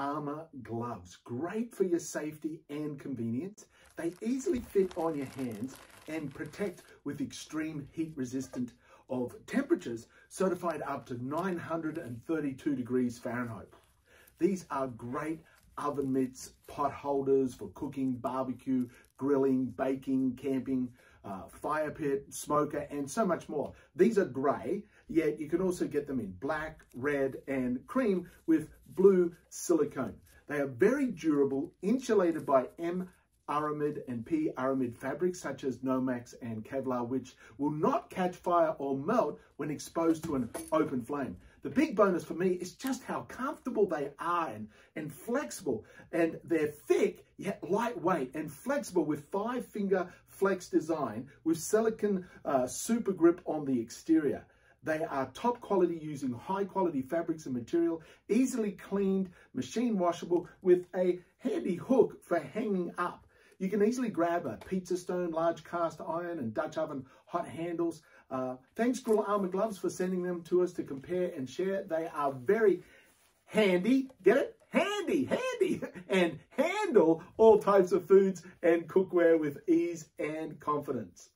Armour gloves. Great for your safety and convenience. They easily fit on your hands and protect with extreme heat resistant of temperatures certified up to 932 degrees Fahrenheit. These are great oven mitts, pot holders for cooking, barbecue, grilling, baking, camping, uh, fire pit, smoker, and so much more. These are grey, yet you can also get them in black, red, and cream with blue silicone. They are very durable, insulated by M aramid and P aramid fabrics such as Nomex and Kevlar, which will not catch fire or melt when exposed to an open flame. The big bonus for me is just how comfortable they are and, and flexible. And they're thick, yet lightweight and flexible with five finger flex design with silicon uh, super grip on the exterior. They are top quality using high quality fabrics and material, easily cleaned, machine washable with a handy hook for hanging up. You can easily grab a pizza stone, large cast iron and Dutch oven hot handles. Uh, thanks Grill Armour Gloves for sending them to us to compare and share. They are very handy, get it? Handy, handy, and handle all types of foods and cookware with ease and confidence.